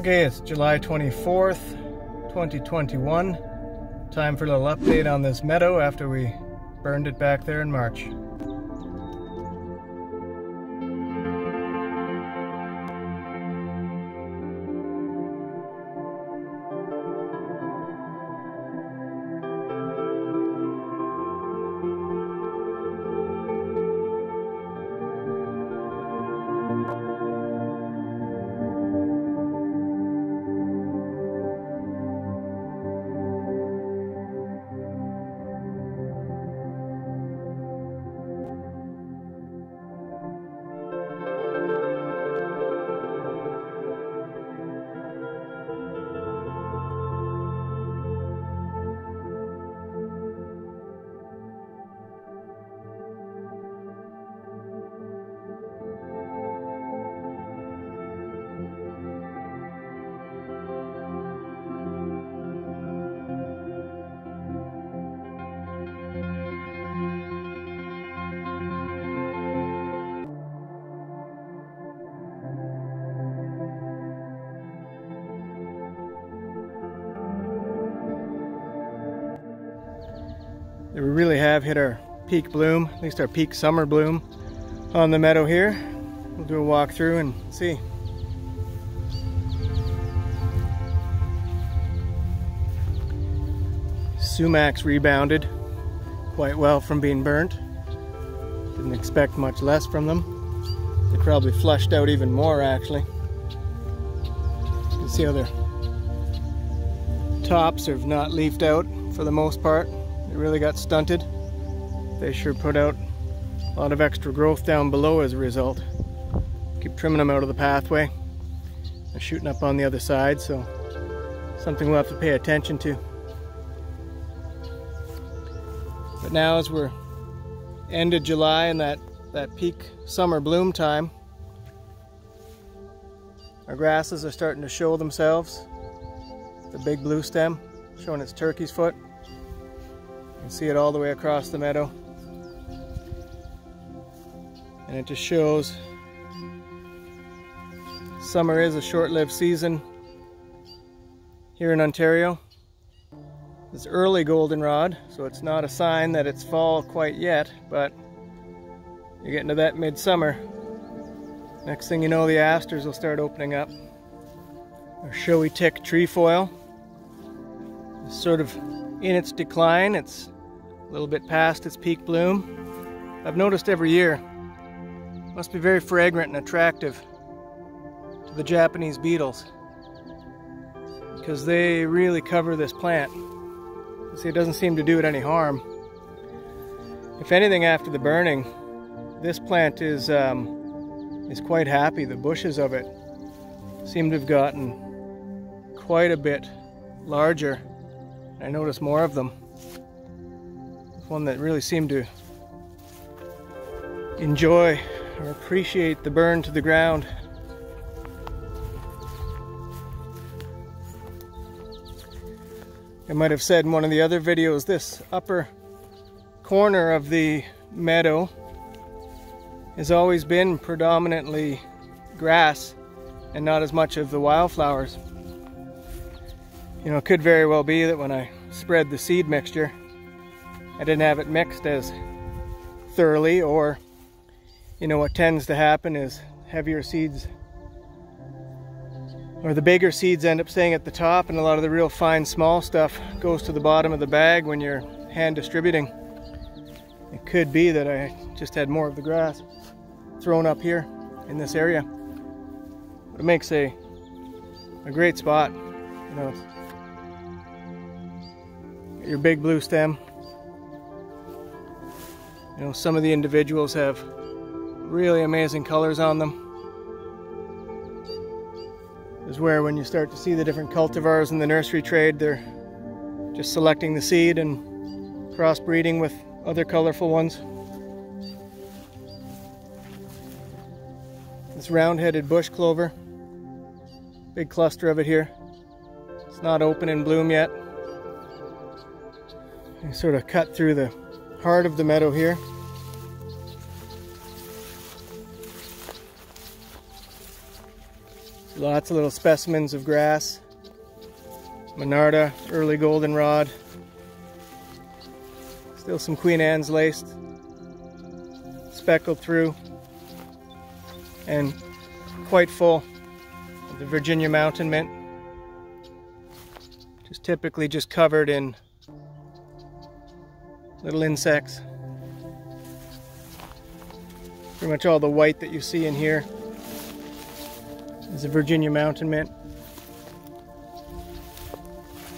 Okay, it's July 24th, 2021. Time for a little update on this meadow after we burned it back there in March. We really have hit our peak bloom, at least our peak summer bloom on the meadow here. We'll do a walk through and see. Sumacs rebounded quite well from being burnt. Didn't expect much less from them. They probably flushed out even more actually. You can see how their tops have not leafed out for the most part. They really got stunted. They sure put out a lot of extra growth down below as a result. Keep trimming them out of the pathway. They're shooting up on the other side, so something we'll have to pay attention to. But now as we're end of July and that, that peak summer bloom time, our grasses are starting to show themselves. The big blue stem showing its turkey's foot. You can see it all the way across the meadow. And it just shows summer is a short-lived season here in Ontario. It's early goldenrod, so it's not a sign that it's fall quite yet, but you're getting to that midsummer. Next thing you know, the asters will start opening up. Our showy tick trefoil is sort of in its decline. It's a little bit past its peak bloom. I've noticed every year, must be very fragrant and attractive to the Japanese beetles because they really cover this plant. See, it doesn't seem to do it any harm. If anything, after the burning, this plant is um, is quite happy. The bushes of it seem to have gotten quite a bit larger. I noticed more of them. One that really seemed to enjoy or appreciate the burn to the ground. I might have said in one of the other videos, this upper corner of the meadow has always been predominantly grass and not as much of the wildflowers. You know, it could very well be that when I spread the seed mixture, I didn't have it mixed as thoroughly or, you know, what tends to happen is heavier seeds or the bigger seeds end up staying at the top and a lot of the real fine small stuff goes to the bottom of the bag when you're hand distributing. It could be that I just had more of the grass thrown up here in this area. But it makes a, a great spot. You know, your big blue stem. You know, some of the individuals have really amazing colors on them is where when you start to see the different cultivars in the nursery trade, they're just selecting the seed and crossbreeding with other colorful ones. This round-headed bush clover, big cluster of it here. It's not open in bloom yet. You sort of cut through the heart of the meadow here. Lots of little specimens of grass. Monarda, early goldenrod. Still some Queen Anne's laced. Speckled through. And quite full of the Virginia mountain mint. Just typically just covered in little insects. Pretty much all the white that you see in here is a Virginia mountain mint.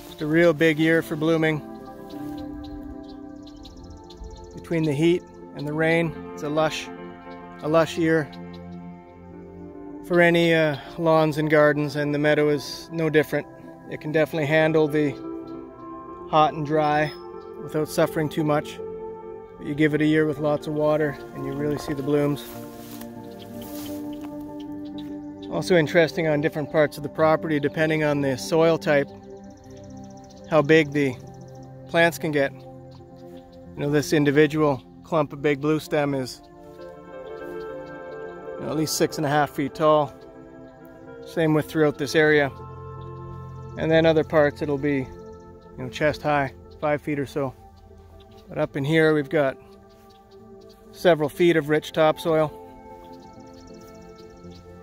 Just a real big year for blooming. Between the heat and the rain, it's a lush, a lush year for any uh, lawns and gardens, and the meadow is no different. It can definitely handle the hot and dry without suffering too much. But you give it a year with lots of water, and you really see the blooms. Also interesting on different parts of the property, depending on the soil type, how big the plants can get. You know, this individual clump of big blue stem is you know, at least six and a half feet tall. Same with throughout this area. And then other parts it'll be, you know, chest high, five feet or so. But up in here we've got several feet of rich topsoil.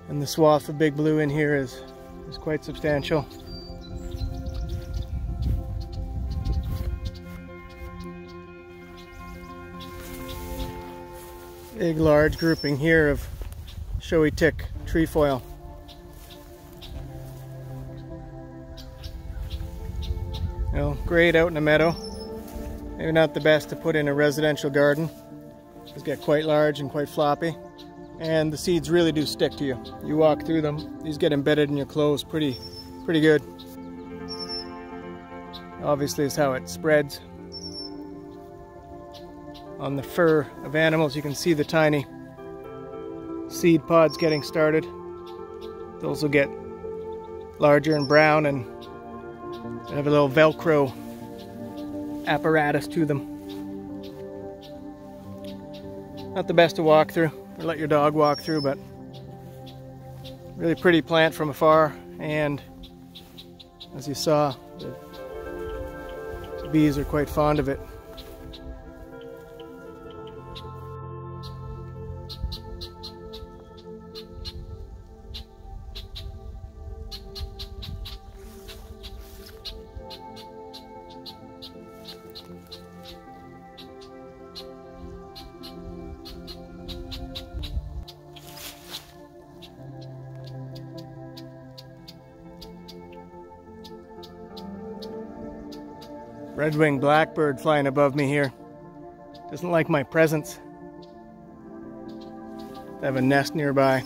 And the swath of big blue in here is, is quite substantial. Big large grouping here of showy tick trefoil. You know, great out in the meadow. Maybe not the best to put in a residential garden. It's get quite large and quite floppy and the seeds really do stick to you. You walk through them, these get embedded in your clothes pretty, pretty good. Obviously is how it spreads. On the fur of animals you can see the tiny seed pods getting started. Those will get larger and brown and have a little velcro apparatus to them. Not the best to walk through or let your dog walk through, but really pretty plant from afar. And as you saw, the bees are quite fond of it. Red-winged blackbird flying above me here. Doesn't like my presence. I have a nest nearby.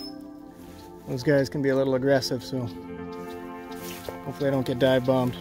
Those guys can be a little aggressive, so hopefully I don't get dive bombed.